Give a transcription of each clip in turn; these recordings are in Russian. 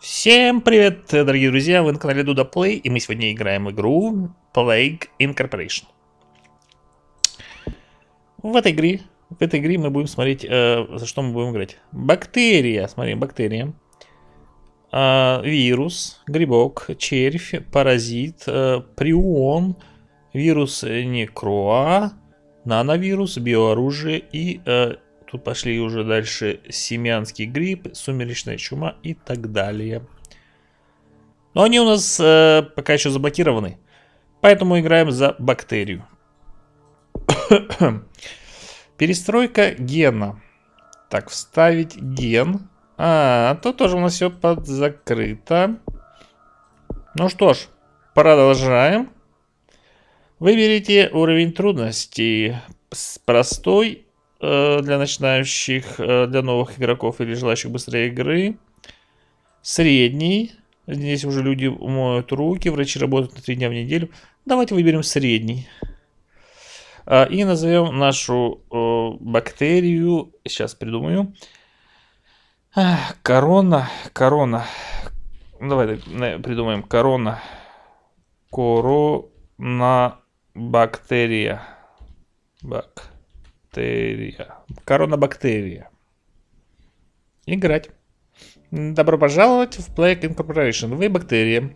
Всем привет, дорогие друзья, вы на канале Duda Play, и мы сегодня играем игру Plague Incorporation. В этой игре, в этой игре мы будем смотреть, э, за что мы будем играть. Бактерия, смотрим, бактерия. Э, вирус, грибок, червь, паразит, э, прион, вирус некроа, нановирус, биооружие и э, Тут пошли уже дальше семянский гриб, сумеречная чума и так далее. Но они у нас э, пока еще заблокированы. Поэтому играем за бактерию. Перестройка гена. Так, вставить ген. А, тут тоже у нас все подзакрыто. Ну что ж, продолжаем. Выберите уровень трудности. Простой Э, для начинающих, э, для новых игроков или желающих быстрой игры. Средний. Здесь уже люди моют руки, врачи работают на 3 дня в неделю. Давайте выберем средний. А, и назовем нашу э, бактерию, сейчас придумаю. Корона, корона. Давай придумаем корона. Корона бактерия. Бак бактерия. Коронабактерия. Играть. Добро пожаловать в Plague Incorporation. Вы бактерия.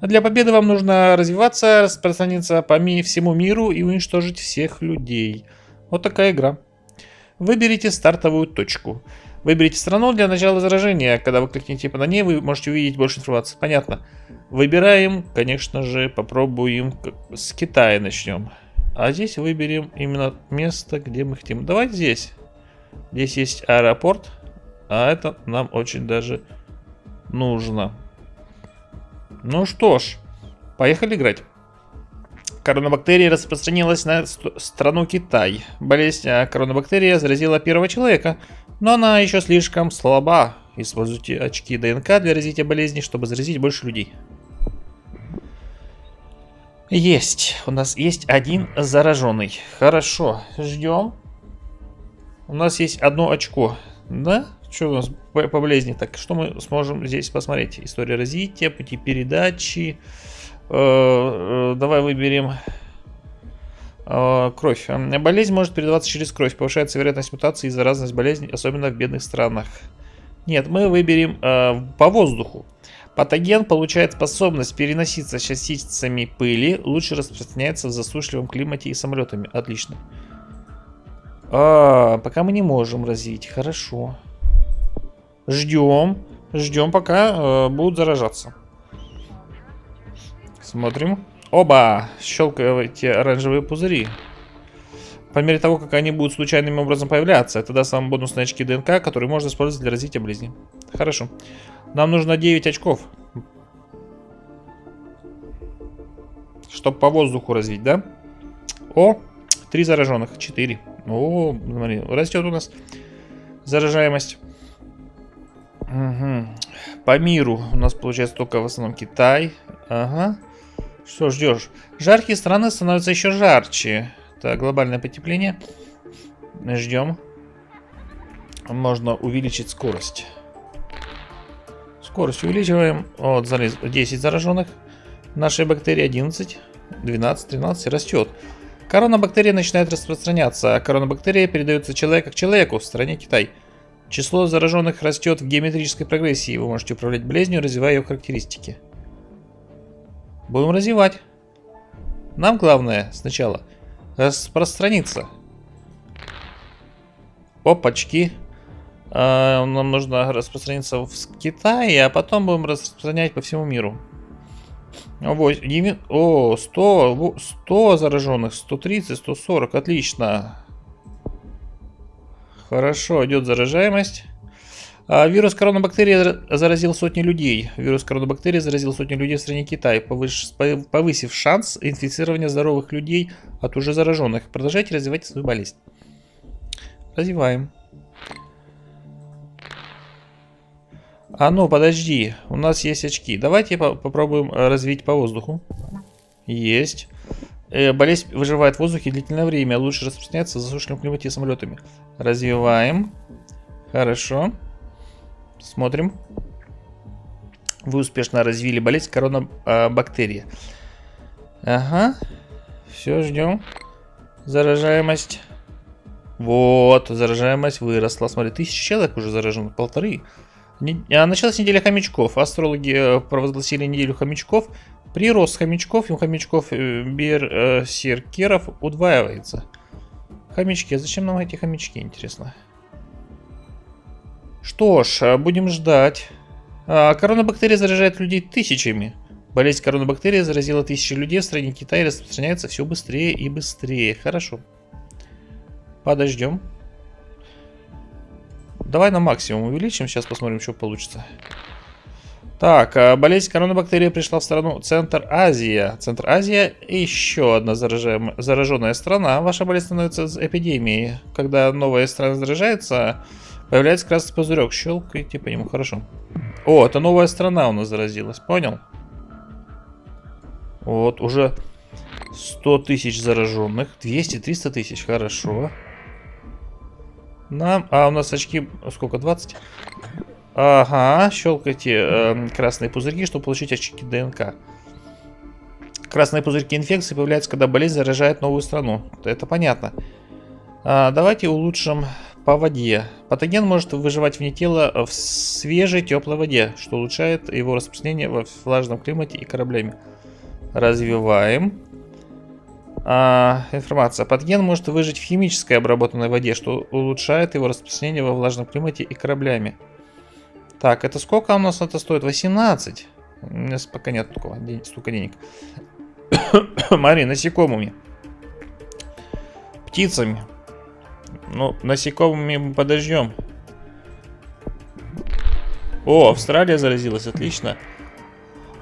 Для победы вам нужно развиваться, распространиться по ми всему миру и уничтожить всех людей. Вот такая игра. Выберите стартовую точку. Выберите страну для начала заражения. Когда вы кликнете на ней, вы можете увидеть больше информации. Понятно. Выбираем, конечно же, попробуем с Китая начнем. А здесь выберем именно место, где мы хотим. Давайте здесь. Здесь есть аэропорт. А это нам очень даже нужно. Ну что ж, поехали играть. Коронабактерия распространилась на страну Китай. Болезнь а коронабактерия заразила первого человека, но она еще слишком слаба. Используйте очки ДНК для развития болезни, чтобы заразить больше людей. Есть. У нас есть один зараженный. Хорошо. Ждем. У нас есть одно очко. Да? Что у нас по, болезни? Так, что мы сможем здесь посмотреть? История развития, пути передачи. Э, э, давай выберем э, кровь. Болезнь может передаваться через кровь. Повышается вероятность мутации и заразность болезней, особенно в бедных странах. Нет, мы выберем по воздуху. Патоген получает способность переноситься частицами пыли, лучше распространяется в засушливом климате и самолетами. Отлично. А, пока мы не можем развить. Хорошо. Ждем. Ждем, пока э, будут заражаться. Смотрим. Оба! Щелкайте оранжевые пузыри. По мере того, как они будут случайным образом появляться, это даст вам бонусные очки ДНК, которые можно использовать для развития болезни. Хорошо. Нам нужно 9 очков. Чтобы по воздуху развить, да? О, 3 зараженных, 4. О, смотри, растет у нас заражаемость. Угу. По миру у нас получается только в основном Китай. Ага. Что ждешь? Жаркие страны становятся еще жарче. Это глобальное потепление. Ждем. Можно увеличить скорость. Скорость увеличиваем. Вот, 10 зараженных. Нашей бактерии 11, 12, 13 растет. Коронабактерия начинает распространяться, а коронабактерия передается человека к человеку в стране Китай. Число зараженных растет в геометрической прогрессии. Вы можете управлять болезнью, развивая ее характеристики. Будем развивать. Нам главное сначала распространиться. Опачки. А, нам нужно распространиться в Китае, а потом будем распространять по всему миру. О, 100, 100 зараженных, 130, 140, отлично. Хорошо, идет заражаемость. А, вирус коронабактерии заразил сотни людей. Вирус коронабактерии заразил сотни людей в стране повыш... повысив шанс инфицирования здоровых людей от уже зараженных. Продолжайте развивать свою болезнь. Развиваем. А ну, подожди, у нас есть очки. Давайте по попробуем э, развить по воздуху. Есть. Э, болезнь выживает в воздухе длительное время. Лучше распространяться в засушенном климате самолетами. Развиваем. Хорошо. Смотрим. Вы успешно развили болезнь коронабактерии. Ага. Все, ждем. Заражаемость. Вот, заражаемость выросла. Смотри, тысяча человек уже заражено, полторы. Не, а началась неделя хомячков. Астрологи э, провозгласили неделю хомячков. Прирост хомячков и у хомячков э, берсеркеров удваивается. Хомячки. А зачем нам эти хомячки, интересно? Что ж, э, будем ждать. А, коронабактерия заражает людей тысячами. Болезнь коронабактерии заразила тысячи людей в стране Китая и распространяется все быстрее и быстрее. Хорошо. Подождем. Давай на максимум увеличим, сейчас посмотрим, что получится. Так, а, болезнь коронабактерии пришла в страну Центр Азия. Центр Азия еще одна зараженная страна. Ваша болезнь становится эпидемией. Когда новая страна заражается, появляется красный пузырек. Щелкайте по нему, хорошо. О, это новая страна у нас заразилась, понял? Вот, уже 100 тысяч зараженных. 200-300 тысяч, хорошо. Нам... А, у нас очки... Сколько? 20? Ага, щелкайте э, красные пузырьки, чтобы получить очки ДНК. Красные пузырьки инфекции появляются, когда болезнь заражает новую страну. Это понятно. А, давайте улучшим по воде. Патоген может выживать вне тела в свежей теплой воде, что улучшает его распространение во влажном климате и кораблями. Развиваем. А, информация. Патоген может выжить в химической обработанной воде, что улучшает его распространение во влажном климате и кораблями. Так, это сколько у нас это стоит? 18. У нас пока нет такого, столько денег. Мари, насекомыми. Птицами. Ну, насекомыми мы подождем. О, Австралия заразилась, отлично.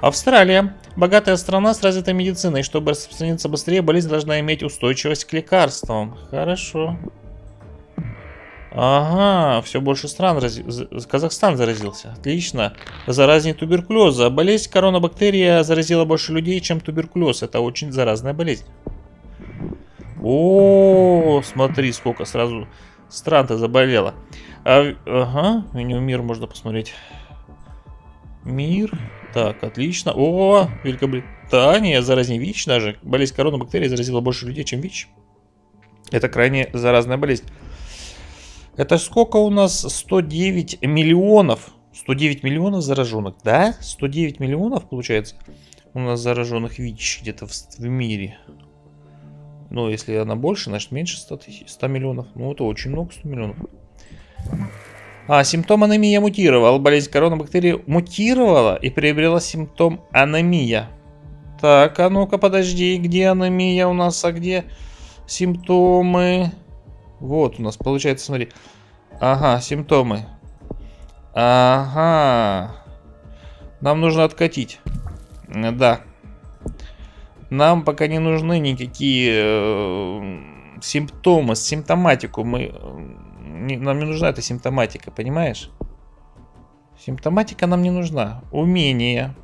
Австралия. Богатая страна с развитой медициной. Чтобы распространиться быстрее, болезнь должна иметь устойчивость к лекарствам. Хорошо. Ага, все больше стран. Раз... Казахстан заразился. Отлично. Заразнее туберкулеза. Болезнь коронабактерия заразила больше людей, чем туберкулез. Это очень заразная болезнь. О, смотри, сколько сразу стран-то заболело. А, ага, меню мир можно посмотреть. Мир. Так, отлично. О, Великобритания, ВИЧ даже. Болезнь коронабактерии заразила больше людей, чем ВИЧ. Это крайне заразная болезнь. Это сколько у нас? 109 миллионов. 109 миллионов зараженных, да? 109 миллионов, получается, у нас зараженных ВИЧ где-то в, в мире. Ну, если она больше, значит меньше 100, тысяч, 100 миллионов. Ну, это очень много, 100 миллионов. А, симптом анемия мутировал. Болезнь коронабактерии мутировала и приобрела симптом анемия. Так, а ну-ка, подожди, где анемия у нас, а где симптомы? Вот у нас, получается, смотри. Ага, симптомы. Ага. Нам нужно откатить. Да. Нам пока не нужны никакие э, симптомы, симптоматику. Мы нам не нужна эта симптоматика, понимаешь? Симптоматика нам не нужна. Умение.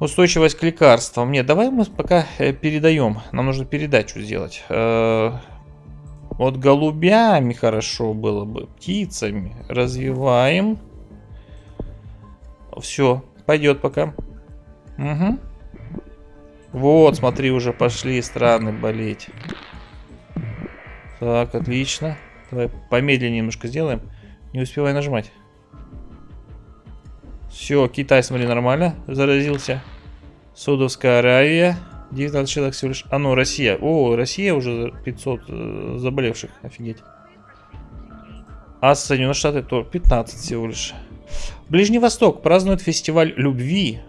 Устойчивость к лекарствам. Нет, давай мы пока э, передаем. Нам нужно передачу сделать. Э, вот голубями хорошо было бы. Птицами. Развиваем. Все, пойдет пока. Угу. Вот, смотри, уже пошли страны болеть. Так, отлично. Давай помедленнее немножко сделаем. Не успевай нажимать. Все, Китай, смотри, нормально заразился. Судовская Аравия. 19 человек всего лишь. А ну, Россия. О, Россия уже 500 э, заболевших. Офигеть. А Соединенные Штаты то 15 всего лишь. Ближний Восток празднует фестиваль любви.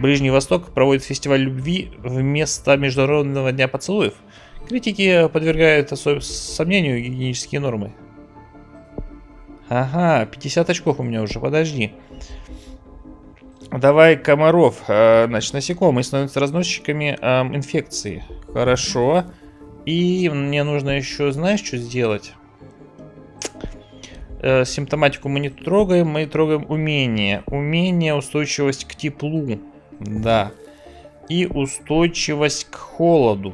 Ближний Восток проводит фестиваль любви вместо Международного дня поцелуев. Критики подвергают сомнению гигиенические нормы. Ага, 50 очков у меня уже, подожди. Давай комаров. А, значит, насекомые становятся разносчиками э, инфекции. Хорошо. И мне нужно еще, знаешь, что сделать? Э, симптоматику мы не трогаем, мы трогаем умение. Умение, устойчивость к теплу. Да. И устойчивость к холоду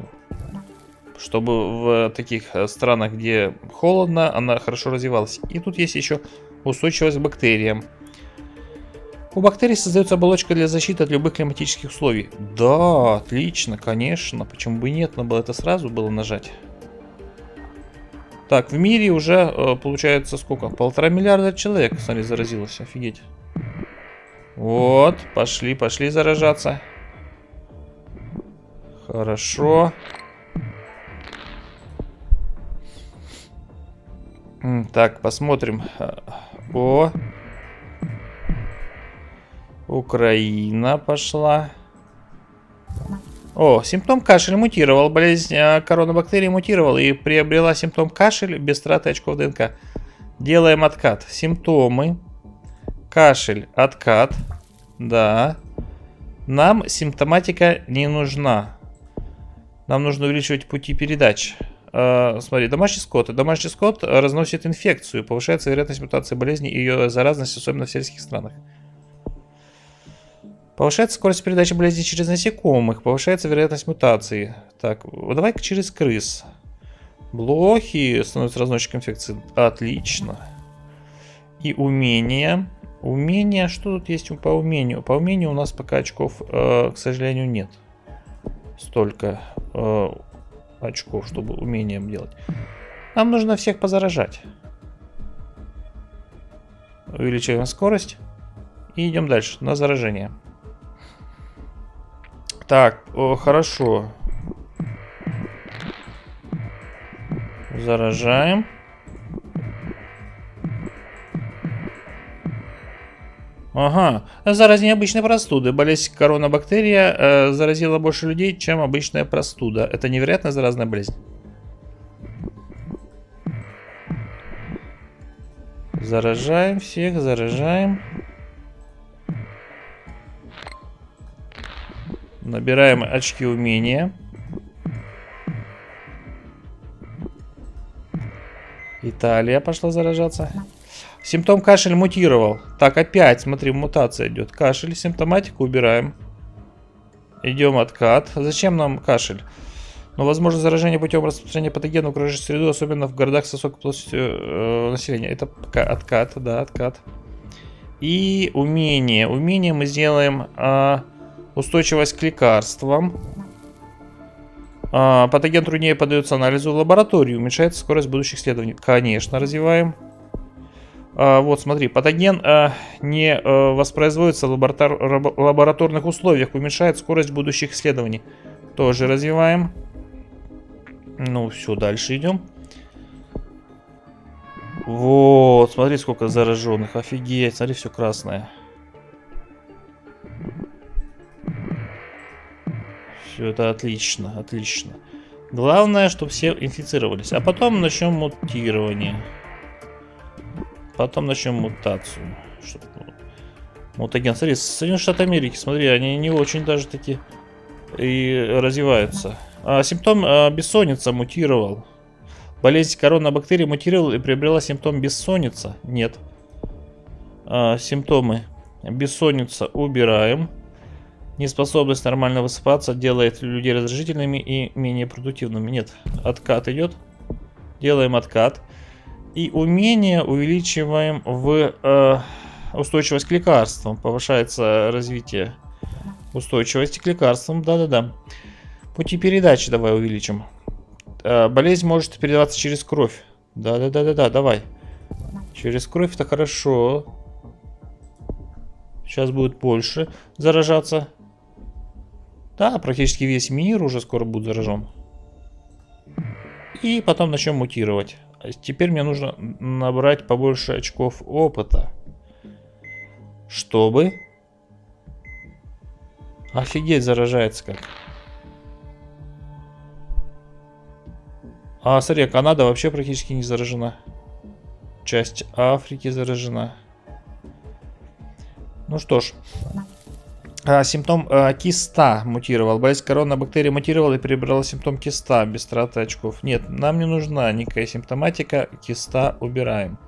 чтобы в таких э, странах, где холодно, она хорошо развивалась. И тут есть еще устойчивость к бактериям. У бактерий создается оболочка для защиты от любых климатических условий. Да, отлично, конечно. Почему бы нет? Надо было это сразу было нажать. Так, в мире уже э, получается сколько? Полтора миллиарда человек, смотри, заразилось. Офигеть. Вот, пошли, пошли заражаться. Хорошо. Так, посмотрим. О. Украина пошла. О, симптом кашель мутировал. Болезнь э, коронабактерии мутировала и приобрела симптом кашель без траты очков ДНК. Делаем откат. Симптомы. Кашель. Откат. Да. Нам симптоматика не нужна. Нам нужно увеличивать пути передач. Э, смотри, домашний скот. Домашний скот разносит инфекцию. Повышается вероятность мутации болезни и ее заразность, особенно в сельских странах. Повышается скорость передачи болезни через насекомых. Повышается вероятность мутации. Так, давай-ка через крыс. Блохи становятся разносчиком инфекции. Отлично. И умения. Умения, что тут есть по умению? По умению у нас пока очков, э, к сожалению, нет. Столько э, очков, чтобы умением делать. Нам нужно всех позаражать. Увеличиваем скорость. И идем дальше, на заражение. Так, о, хорошо. Заражаем. Ага, зараз необычной простуды. Болезнь коронабактерия э, заразила больше людей, чем обычная простуда. Это невероятно заразная болезнь. Заражаем всех, заражаем. Набираем очки умения. Италия пошла заражаться. Симптом кашель мутировал. Так, опять, смотри, мутация идет. Кашель, симптоматику убираем. Идем откат. Зачем нам кашель? Ну, возможно, заражение путем распространения патогена окружающую среду, особенно в городах с высокой площадью э, населения. Это пока откат, да, откат. И умение. Умение мы сделаем... Э, Устойчивость к лекарствам. А, патоген труднее поддается анализу в лаборатории. Уменьшается скорость будущих исследований. Конечно, развиваем. А, вот, смотри, патоген а, не а, воспроизводится в лаборатор лабораторных условиях. Уменьшает скорость будущих исследований. Тоже развиваем. Ну, все, дальше идем. Вот, смотри, сколько зараженных. Офигеть, смотри, все красное. Все это отлично, отлично. Главное, чтобы все инфицировались. А потом начнем мутирование. Потом начнем мутацию. Мутаген. Смотри, Соединенные Штаты Америки, смотри, они не очень даже таки и развиваются. А, симптом а, бессонница мутировал. Болезнь коронабактерии мутировала и приобрела симптом бессонница. Нет. А, симптомы бессонница убираем. Неспособность нормально высыпаться делает людей раздражительными и менее продуктивными. Нет, откат идет. Делаем откат. И умение увеличиваем в э, устойчивость к лекарствам. Повышается развитие устойчивости к лекарствам. Да-да-да. Пути передачи давай увеличим. Э, болезнь может передаваться через кровь. Да-да-да-да-да, давай. Через кровь это хорошо. Сейчас будет больше заражаться. Да, практически весь мир уже скоро будет заражен. И потом начнем мутировать. Теперь мне нужно набрать побольше очков опыта. Чтобы... Офигеть, заражается как. А, смотри, Канада вообще практически не заражена. Часть Африки заражена. Ну что ж, симптом а, киста мутировал. Болезнь коронабактерии мутировала и перебрала симптом киста без траты очков. Нет, нам не нужна никакая симптоматика. Киста убираем.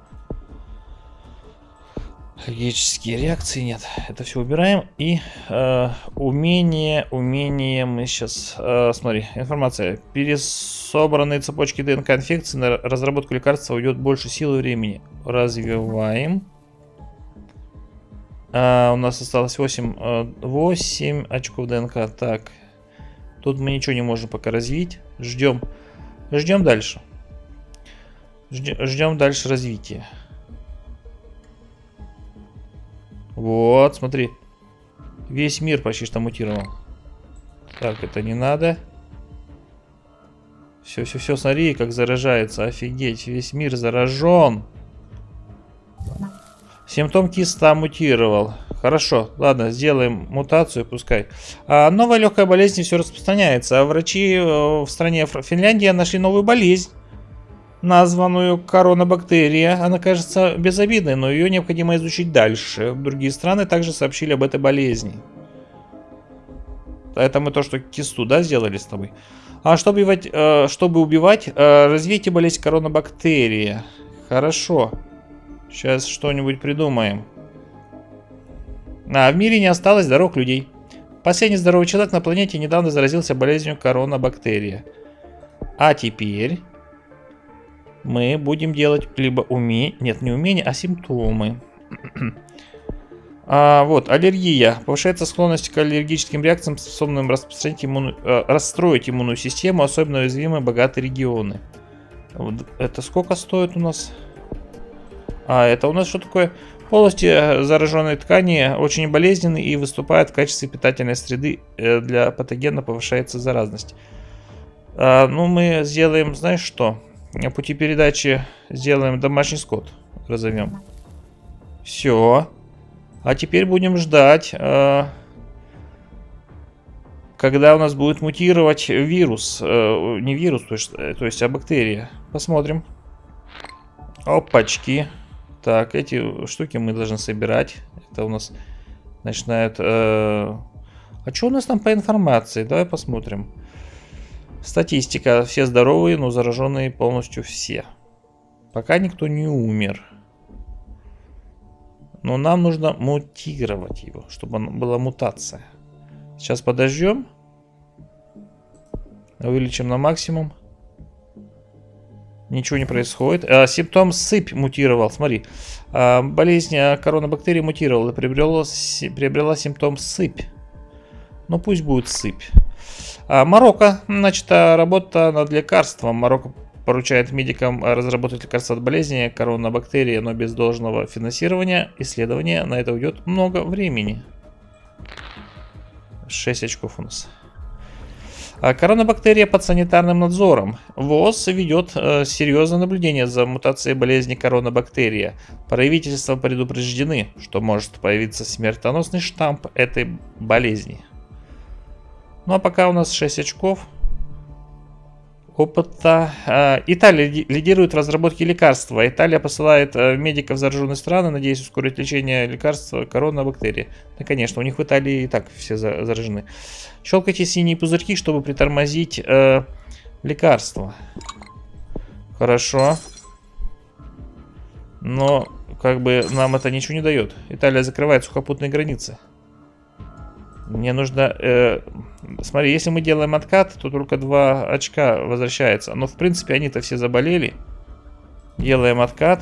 Аллергические реакции нет. Это все убираем. И э, умение, умение мы сейчас... Э, смотри, информация. Пересобранные цепочки ДНК инфекции на разработку лекарства уйдет больше сил и времени. Развиваем. А, у нас осталось 8, 8 очков ДНК. Так. Тут мы ничего не можем пока развить. Ждем. Ждем дальше. Ждем дальше развития. Вот, смотри. Весь мир почти что мутировал. Так, это не надо. Все, все, все, смотри, как заражается. Офигеть, весь мир заражен. Симптом киста мутировал. Хорошо, ладно, сделаем мутацию, пускай. А, новая легкая болезнь все распространяется. А врачи э, в стране Финляндия нашли новую болезнь, названную коронабактерия. Она кажется безобидной, но ее необходимо изучить дальше. Другие страны также сообщили об этой болезни. Это мы то, что кисту, да, сделали с тобой? А чтобы убивать, э, чтобы убивать э, развейте болезнь коронабактерия. Хорошо. Сейчас что-нибудь придумаем. А в мире не осталось здоровых людей. Последний здоровый человек на планете недавно заразился болезнью коронабактерия. А теперь мы будем делать либо умение... Нет, не умение, а симптомы. а, вот, аллергия. Повышается склонность к аллергическим реакциям, способным распространить иммуну... э, расстроить иммунную систему, особенно уязвимые богатые регионы. Это сколько стоит у нас? А это у нас что такое? Полости э, зараженной ткани очень болезненны и выступают в качестве питательной среды э, для патогена, повышается заразность. А, ну, мы сделаем, знаешь что? Пути передачи сделаем домашний скот. Разовьем. Все. А теперь будем ждать, э, когда у нас будет мутировать вирус. Не вирус, то есть, то есть а бактерия. Посмотрим. Опачки. Так, эти штуки мы должны собирать. Это у нас начинает... Э... А что у нас там по информации? Давай посмотрим. Статистика. Все здоровые, но зараженные полностью все. Пока никто не умер. Но нам нужно мутировать его, чтобы была мутация. Сейчас подождем. Увеличим на максимум. Ничего не происходит. А, симптом сыпь мутировал. Смотри. А, болезнь а, коронабактерии мутировала. Приобрела, приобрела симптом сыпь. Ну пусть будет сыпь. А, Марокко. Значит, работа над лекарством. Марокко поручает медикам разработать лекарство от болезни коронабактерии, но без должного финансирования исследования на это уйдет много времени. 6 очков у нас. А коронабактерия под санитарным надзором. ВОЗ ведет э, серьезное наблюдение за мутацией болезни коронабактерия. Правительства предупреждены, что может появиться смертоносный штамп этой болезни. Ну а пока у нас 6 очков опыта. А, Италия лидирует в разработке лекарства. Италия посылает э, медиков в зараженные страны, надеясь ускорить лечение лекарства коронабактерии. Да, конечно, у них в Италии и так все заражены. Щелкайте синие пузырьки, чтобы притормозить э, лекарство. Хорошо. Но, как бы, нам это ничего не дает. Италия закрывает сухопутные границы. Мне нужно... Э, смотри, если мы делаем откат, то только 2 очка возвращается. Но, в принципе, они-то все заболели. Делаем откат.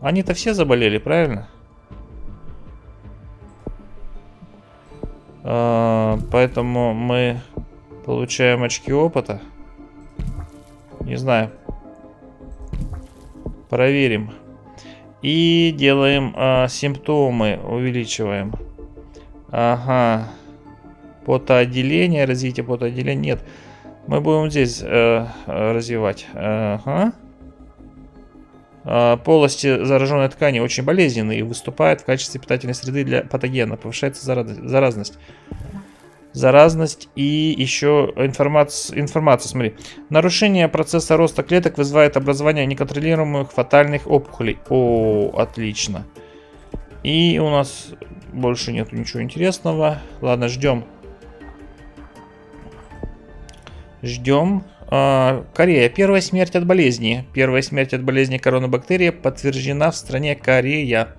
Они-то все заболели, правильно? А, поэтому мы получаем очки опыта. Не знаю. Проверим. И делаем а, симптомы, увеличиваем. Ага. Потоотделение, развитие потоотделения. Нет. Мы будем здесь э, развивать. Ага. А, полости зараженной ткани очень болезненны и выступают в качестве питательной среды для патогена. Повышается заразность. Заразность и еще информация, информация, смотри. Нарушение процесса роста клеток вызывает образование неконтролируемых фатальных опухолей. О, отлично. И у нас больше нету ничего интересного. Ладно, ждем. Ждем. А, Корея. Первая смерть от болезни. Первая смерть от болезни коронабактерии подтверждена в стране Корея.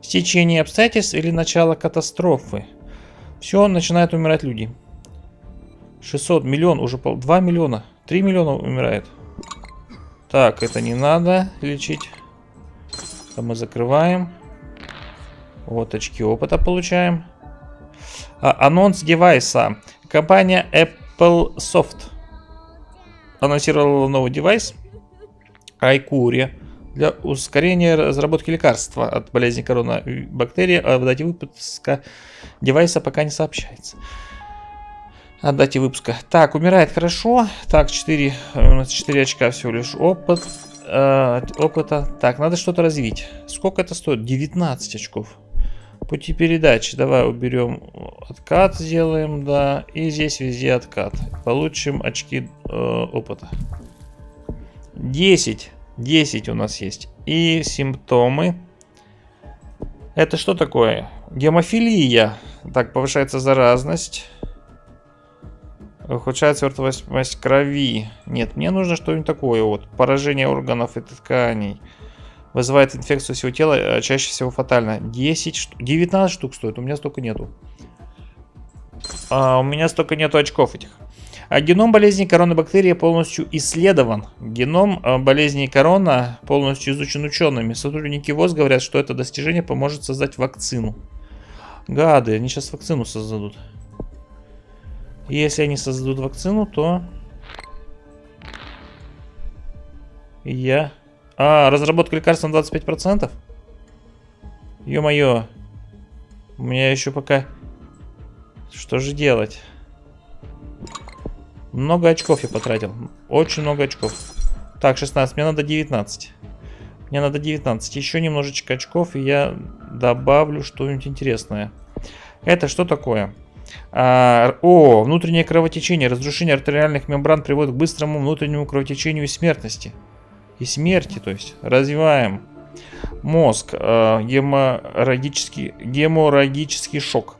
Стечение обстоятельств или начало катастрофы. Все, начинают умирать люди. 600, миллион, уже пол, 2 миллиона, 3 миллиона умирает. Так, это не надо лечить. Это мы закрываем. Вот очки опыта получаем. А, анонс девайса. Компания Apple Soft анонсировала новый девайс Айкури для ускорения разработки лекарства от болезни коронабактерии. А в дате выпуска девайса пока не сообщается. О дате выпуска. Так, умирает хорошо. Так, 4, у нас 4 очка всего лишь опыт, э, опыта. Так, надо что-то развить. Сколько это стоит? 19 очков. Пути передачи. Давай уберем откат, сделаем, да. И здесь везде откат. Получим очки э, опыта. 10. 10 у нас есть. И симптомы. Это что такое? Гемофилия. Так, повышается заразность. Ухудшается свертываемость крови. Нет, мне нужно что-нибудь такое вот. Поражение органов и тканей. Вызывает инфекцию всего тела, а чаще всего фатально. 10 штук. 19 штук стоит, у меня столько нету. А, у меня столько нету очков этих. А геном болезни коронабактерии полностью исследован. Геном а, болезни корона полностью изучен учеными. Сотрудники ВОЗ говорят, что это достижение поможет создать вакцину. Гады, они сейчас вакцину создадут. Если они создадут вакцину, то... Я а, разработка лекарства на 25%? Ё-моё. У меня еще пока... Что же делать? Много очков я потратил. Очень много очков. Так, 16. Мне надо 19. Мне надо 19. Еще немножечко очков, и я добавлю что-нибудь интересное. Это что такое? А, о, внутреннее кровотечение. Разрушение артериальных мембран приводит к быстрому внутреннему кровотечению и смертности и смерти, то есть развиваем мозг, э, геморрагический, геморрагический шок.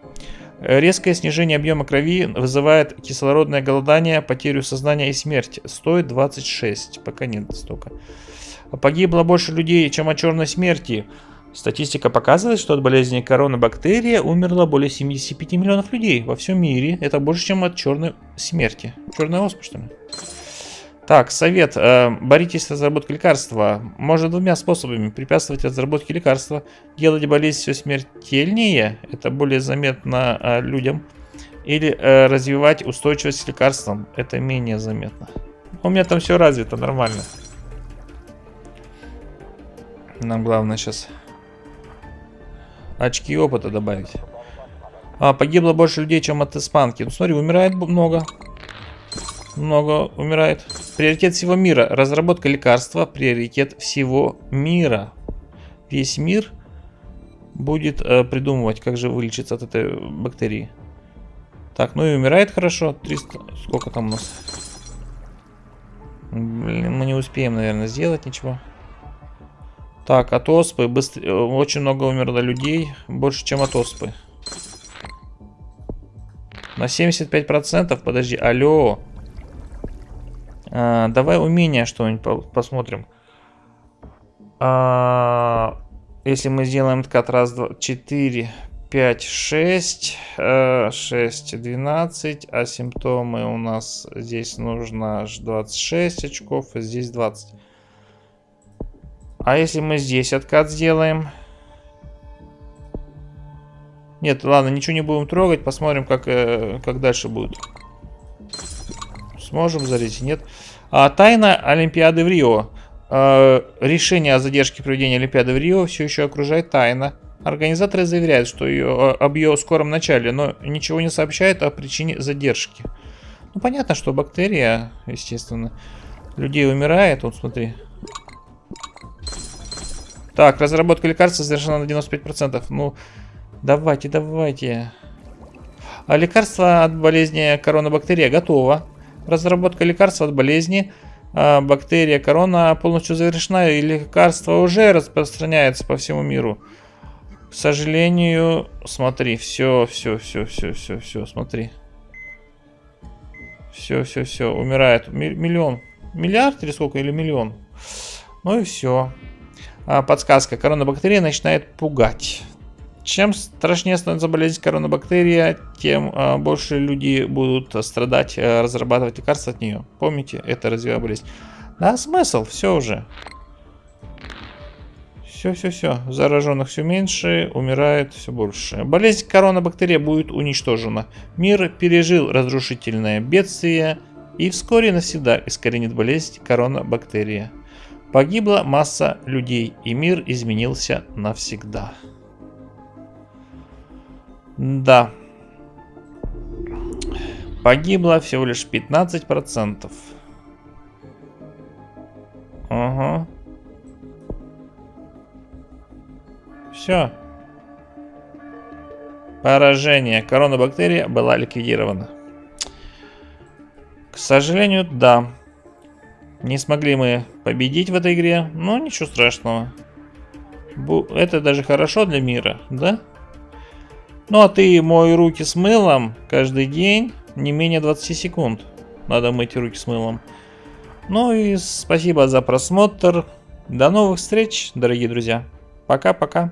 Резкое снижение объема крови вызывает кислородное голодание, потерю сознания и смерть. Стоит 26, пока нет столько. Погибло больше людей, чем от черной смерти. Статистика показывает, что от болезни коронабактерия умерло более 75 миллионов людей во всем мире. Это больше, чем от черной смерти. Черная оспа, что ли? Так, совет. Э, боритесь с разработкой лекарства. Можно двумя способами препятствовать разработке лекарства. Делать болезнь все смертельнее. Это более заметно э, людям. Или э, развивать устойчивость к лекарствам. Это менее заметно. У меня там все развито нормально. Нам главное сейчас очки опыта добавить. А, погибло больше людей, чем от испанки. Ну смотри, умирает много много умирает. Приоритет всего мира. Разработка лекарства. Приоритет всего мира. Весь мир будет э, придумывать, как же вылечиться от этой бактерии. Так, ну и умирает хорошо. 300... Сколько там у нас? Блин, мы не успеем, наверное, сделать ничего. Так, от оспы. Быстр... Очень много умерло людей. Больше, чем от оспы. На 75%? Подожди, алло. А, давай умение что-нибудь по посмотрим. А, если мы сделаем ткат раз, два, четыре, пять, шесть, э, шесть, двенадцать, а симптомы у нас здесь нужно аж 26 очков, и здесь 20. А если мы здесь откат сделаем? Нет, ладно, ничего не будем трогать, посмотрим, как, э, как дальше будет. Сможем залезть? Нет. А, тайна Олимпиады в Рио. А, решение о задержке проведения Олимпиады в Рио все еще окружает тайна. Организаторы заверяют, что ее, об ее скором начале, но ничего не сообщают о причине задержки. Ну, понятно, что бактерия, естественно, людей умирает. Вот, смотри. Так, разработка лекарства завершена на 95%. Ну, давайте, давайте. А лекарство от болезни коронабактерия готово. Разработка лекарства от болезни а, бактерия корона полностью завершена, и лекарство уже распространяется по всему миру. К сожалению, смотри, все, все, все, все, все, все, смотри. Все, все, все, умирает. Миллион. Миллиард или сколько? Или миллион? Ну и все. А, подсказка. Коронабактерия начинает пугать. Чем страшнее становится болезнь коронабактерия, тем э, больше люди будут страдать, э, разрабатывать лекарства от нее. Помните, это развивая болезнь. Да, смысл, все уже. Все, все, все. Зараженных все меньше, умирает все больше. Болезнь коронабактерия будет уничтожена. Мир пережил разрушительное бедствие и вскоре навсегда искоренит болезнь коронабактерия. Погибла масса людей, и мир изменился навсегда. Да. Погибло всего лишь 15%. Ага. Все. Поражение. Коронабактерия была ликвидирована. К сожалению, да. Не смогли мы победить в этой игре, но ничего страшного. Это даже хорошо для мира, да? Ну а ты мой руки с мылом каждый день не менее 20 секунд. Надо мыть руки с мылом. Ну и спасибо за просмотр. До новых встреч, дорогие друзья. Пока-пока.